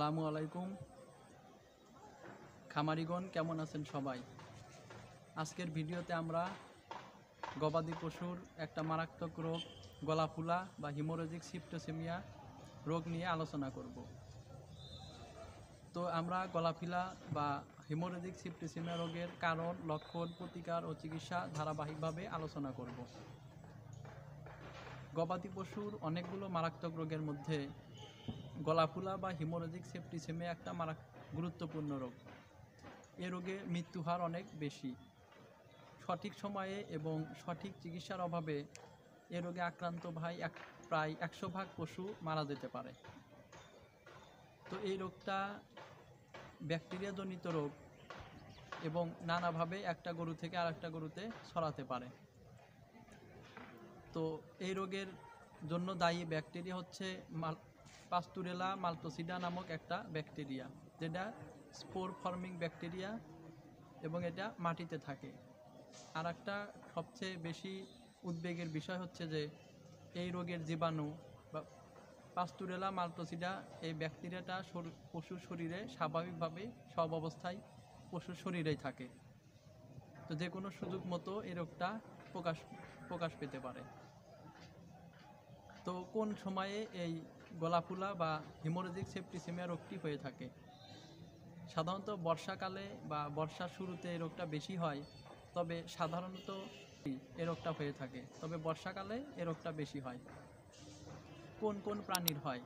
আসসালামু আলাইকুম খামারিগণ, কেমন আছেন সবাই? আজকের ভিডিওতে আমরা গবাদি পশুর একটা মারাত্মক রোগ, গলাফুলা বা হিমোরোজিক সিপ্টোসেমিয়া রোগ নিয়ে আলোচনা করব। তো আমরা গলাফিলা বা হিমোরোজিক সিপ্টোসেমিয়া রোগের কারণ, লক্ষণ, প্রতিকার ও চিকিৎসা ধারাবাহিকভাবে আলোচনা করব। গবাদি পশুর অনেকগুলো মারাত্মক রোগের মধ্যে গলাফুলা বা হিমোরোজিক সেপ্টিসেমিয়া একটা মারা, গুরুত্বপূর্ণ রোগ। এ রোগে মৃত্যু হার অনেক বেশি। সঠিক সময়ে এবং সঠিক চিকিৎসার অভাবে এ রোগে আক্রান্ত ভাই এক, প্রায় একশো ভাগ পশু মারা যেতে পারে। তো এই রোগটা ব্যাকটেরিয়াজনিত রোগ এবং নানাভাবে একটা গরু থেকে আরেকটা গরুতে ছড়াতে পারে। তো এই রোগের জন্য দায়ী ব্যাকটেরিয়া হচ্ছে পাস্তুরেলা মালটোসিডা নামক একটা ব্যাকটেরিয়া, যেটা স্পোর ফর্মিং ব্যাকটেরিয়া এবং এটা মাটিতে থাকে। আর একটা সবচেয়ে বেশি উদ্বেগের বিষয় হচ্ছে যে, এই রোগের জীবাণু বা পাস্তুরেলা মালটোসিডা এই ব্যাকটেরিয়াটা শর- পশুর শরীরে স্বাভাবিকভাবে সব অবস্থায় পশুর শরীরেই থাকে। তো যে কোনো সুযোগ মতো এই রোগটা প্রকাশ প্রকাশ পেতে পারে। তো কোন সময়ে এই গলাফুলা বা হিমোরোজিক সেপ্টিসেমিয়া রোগটি হয়ে থাকে। সাধারণত বর্ষাকালে বা বর্ষার শুরুতে এই রোগটা বেশি হয়, তবে সাধারণত এ রোগটা হয়ে থাকে, তবে বর্ষাকালে এ রোগটা বেশি হয়। কোন কোন প্রাণীর হয়?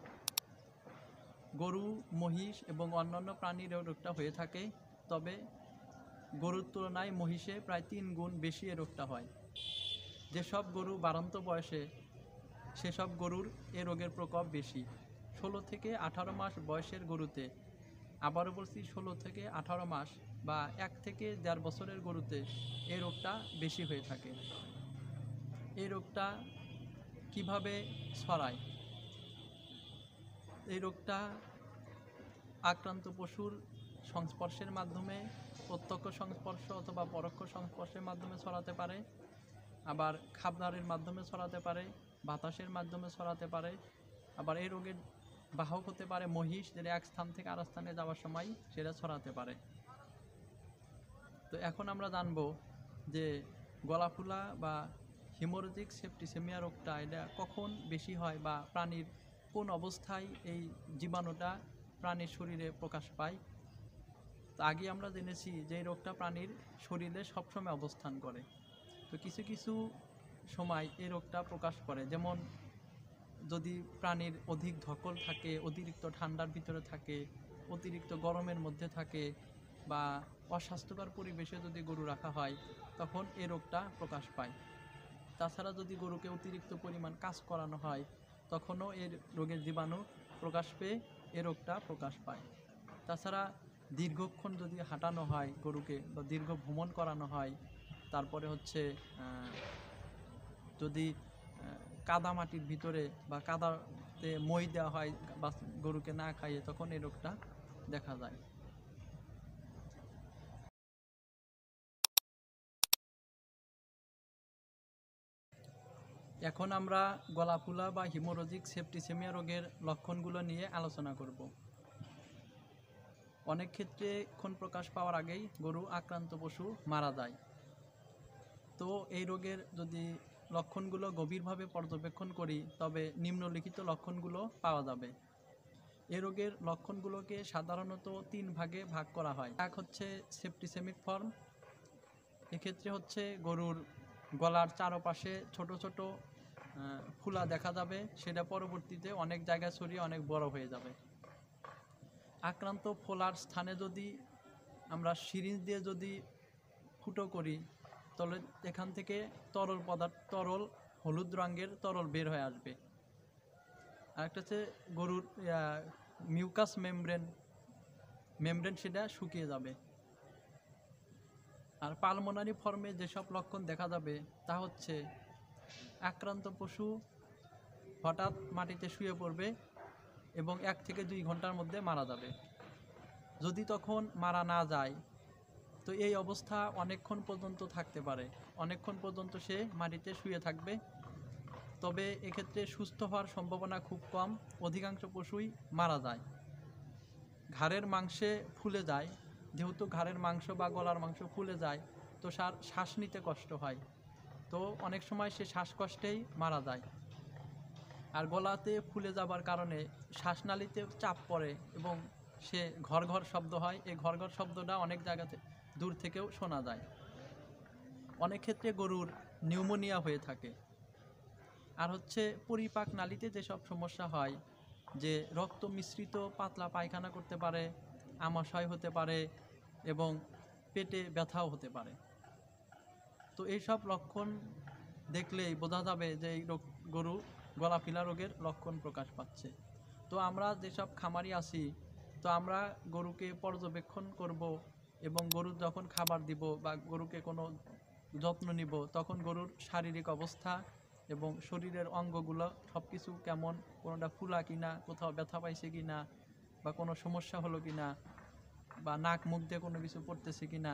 গরু, মহিষ এবং অন্যান্য প্রাণীর এই রোগটা হয়ে থাকে, তবে গরুর তুলনায় মহিষে প্রায় তিন গুণ বেশি এ রোগটা হয়। যেসব গরু বাড়ন্ত বয়সে সেসব গরুর এ রোগের প্রকোপ বেশি। ষোলো থেকে আঠারো মাস বয়সের গরুতে। আবারও বলছি ষোলো থেকে আঠারো মাস বা এক থেকে দেড় বছরের গরুতে এই রোগটা বেশি হয়ে থাকে। এই রোগটা কীভাবে ছড়ায়? এই রোগটা আক্রান্ত পশুর সংস্পর্শের মাধ্যমে, প্রত্যক্ষ সংস্পর্শ অথবা পরোক্ষ সংস্পর্শের মাধ্যমে ছড়াতে পারে। আবার খাবারের মাধ্যমে ছড়াতে পারে, বাতাসের মাধ্যমে ছড়াতে পারে, আবার এই রোগের বাহক হতে পারে মহিষ যেটা এক স্থান থেকে আরেক স্থানে যাওয়ার সময় সেটা ছড়াতে পারে। তো এখন আমরা জানব যে গলাফুলা বা হিমোরোজিক সেপ্টিসেমিয়া রোগটা এটা কখন বেশি হয় বা প্রাণীর কোন অবস্থায় এই জীবাণুটা প্রাণীর শরীরে প্রকাশ পায়। তো আগে আমরা জেনেছি যে এই রোগটা প্রাণীর শরীরে সবসময় অবস্থান করে। তো কিছু কিছু সময় এই রোগটা প্রকাশ করে। যেমন যদি প্রাণীর অধিক ধকল থাকে, অতিরিক্ত ঠান্ডার ভিতরে থাকে, অতিরিক্ত গরমের মধ্যে থাকে বা অস্বাস্থ্যকর পরিবেশে যদি গরু রাখা হয়, তখন এই রোগটা প্রকাশ পায়। তাছাড়া যদি গরুকে অতিরিক্ত পরিমাণ কাজ করানো হয়, তখনও এর রোগের জীবাণু প্রকাশ পেয়ে এ রোগটা প্রকাশ পায়। তাছাড়া দীর্ঘক্ষণ যদি হাঁটানো হয় গরুকে বা দীর্ঘ ভ্রমণ করানো হয় তারপরে হচ্ছে যদি কাদা মাটির ভিতরে বা কাদাতে মই দেওয়া হয় বা গরুকে না খাইয়ে, তখন এই রোগটা দেখা যায়। এখন আমরা গলাফুলা বা হিমোরোজিক সেপ্টিসেমিয়া রোগের লক্ষণগুলো নিয়ে আলোচনা করব। অনেক ক্ষেত্রে ক্ষণ প্রকাশ পাওয়ার আগেই গরু আক্রান্ত পশু মারা যায়। তো এই রোগের যদি লক্ষণগুলো গভীরভাবে পর্যবেক্ষণ করি, তবে নিম্নলিখিত লক্ষণগুলো পাওয়া যাবে। এ রোগের লক্ষণগুলোকে সাধারণত তিন ভাগে ভাগ করা হয়। এক হচ্ছে সেপ্টিসেমিক ফর্ম, এক্ষেত্রে হচ্ছে গরুর গলার চারপাশে ছোট ছোট ফুলা দেখা যাবে। সেটা পরবর্তীতে অনেক জায়গায় ছড়িয়ে অনেক বড় হয়ে যাবে। আক্রান্ত ফোলার স্থানে যদি আমরা সিরিঞ্জ দিয়ে যদি ফুটো করি তাহলে এখান থেকে তরল পদার্থ, তরল হলুদ রঙের তরল বের হয়ে আসবে। আরেকটা হচ্ছে গরুর মিউকাস মেমব্রেন। মেমব্রেন সেটা শুকিয়ে যাবে। আর পালমোনারি ফর্মে যেসব লক্ষণ দেখা যাবে, তা হচ্ছে আক্রান্ত পশু হঠাৎ মাটিতে শুয়ে পড়বে এবং এক থেকে দুই ঘণ্টার মধ্যে মারা যাবে। যদি তখন মারা না যায় তো এই অবস্থা অনেকক্ষণ পর্যন্ত থাকতে পারে। অনেকক্ষণ পর্যন্ত সে মাটিতে শুয়ে থাকবে। তবে এক্ষেত্রে সুস্থ হওয়ার সম্ভাবনা খুব কম। অধিকাংশ পশুই মারা যায়। ঘাড়ের মাংসে ফুলে যায়। যেহেতু ঘাড়ের মাংস বা গলার মাংস ফুলে যায়, তো সার শ্বাস নিতে কষ্ট হয়। তো অনেক সময় সে শ্বাসকষ্টেই মারা যায়। আর গলাতে ফুলে যাবার কারণে শ্বাসনালীতে চাপ পড়ে এবং সে ঘর ঘর শব্দ হয়। এই ঘর ঘর শব্দটা অনেক জায়গাতে দূর থেকেও শোনা যায়। অনেক ক্ষেত্রে গরুর নিউমোনিয়া হয়ে থাকে। আর হচ্ছে পরিপাক নালীতে যেসব সমস্যা হয়, যে রক্ত মিশ্রিত পাতলা পায়খানা করতে পারে, আমাশয় হতে পারে এবং পেটে ব্যথাও হতে পারে। তো এইসব লক্ষণ দেখলেই বোঝা যাবে যে এই রোগ, গরু গলা ফিলা রোগের লক্ষণ প্রকাশ পাচ্ছে। তো আমরা যেসব খামারি আছি, তো আমরা গরুকে পর্যবেক্ষণ করব এবং গরুর যখন খাবার দিব বা গরুকে কোনো যত্ন নিব, তখন গরুর শারীরিক অবস্থা এবং শরীরের অঙ্গগুলো সব কিছু কেমন, কোনোটা ফুলা কিনা, কোথাও ব্যথা পাইছে কিনা বা কোনো সমস্যা হলো কিনা বা নাক মুখ দিয়ে কোনো কিছু পড়তেছে কিনা,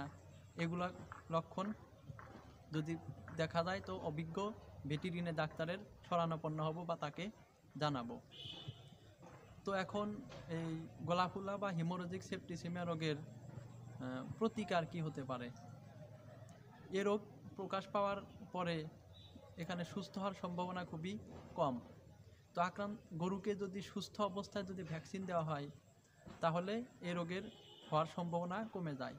এগুলা লক্ষণ যদি দেখা যায় তো অভিজ্ঞ ভেটেরিনে ডাক্তারের শরণাপন্ন হব বা তাকে জানাব। তো এখন এই গলাফুলা বা হিমোরোজিক সেপ্টিসিমিয়া রোগের প্রতিকার কি হতে পারে? এ রোগ প্রকাশ পাওয়ার পরে এখানে সুস্থ হওয়ার সম্ভাবনা খুবই কম। তো আক্রান্ত গরুকে যদি সুস্থ অবস্থায় যদি ভ্যাকসিন দেওয়া হয়, তাহলে এ রোগের হওয়ার সম্ভাবনা কমে যায়।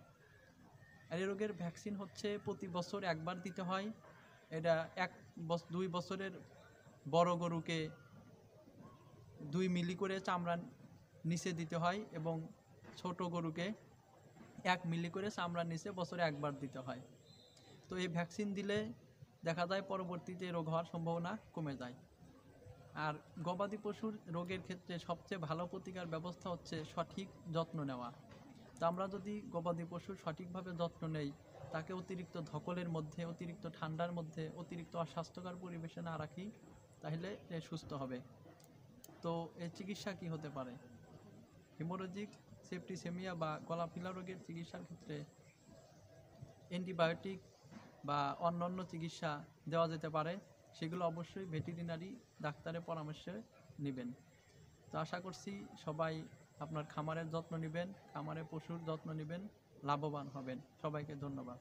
আর এই রোগের ভ্যাকসিন হচ্ছে প্রতি বছর একবার দিতে হয়। এটা এক দুই বছরের বড় গরুকে দুই মিলি করে চামড়া নিচে দিতে হয় এবং ছোট গরুকে এক মিলি করে চামড়ার নিচে বছরে একবার দিতে হয়। তো এই ভ্যাকসিন দিলে দেখা যায় পরবর্তীতে রোগ হওয়ার সম্ভাবনা কমে যায়। আর গবাদি পশুর রোগের ক্ষেত্রে সবচেয়ে ভালো প্রতিকার ব্যবস্থা হচ্ছে সঠিক যত্ন নেওয়া। তো আমরা যদি গবাদি পশুর সঠিকভাবে যত্ন নেই, তাকে অতিরিক্ত ধকলের মধ্যে, অতিরিক্ত ঠান্ডার মধ্যে, অতিরিক্ত অস্বাস্থ্যকর পরিবেশে না রাখি, তাহলে সুস্থ হবে। তো এর চিকিৎসা কি হতে পারে? হিমোরোজিক সেপ্টিসেমিয়া বা গলাপিলা রোগের চিকিৎসার ক্ষেত্রে অ্যান্টিবায়োটিক বা অন্যান্য চিকিৎসা দেওয়া যেতে পারে, সেগুলো অবশ্যই ভেটেরিনারি ডাক্তারের পরামর্শে নেবেন। তো আশা করছি সবাই আপনার খামারের যত্ন নেবেন খামারে পশুর যত্ন নেবেন, লাভবান হবেন। সবাইকে ধন্যবাদ।